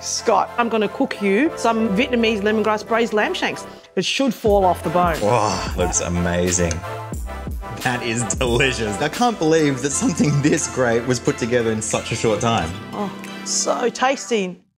Scott, I'm going to cook you some Vietnamese lemongrass braised lamb shanks. It should fall off the bone. Wow, looks amazing. That is delicious. I can't believe that something this great was put together in such a short time. Oh, so tasty.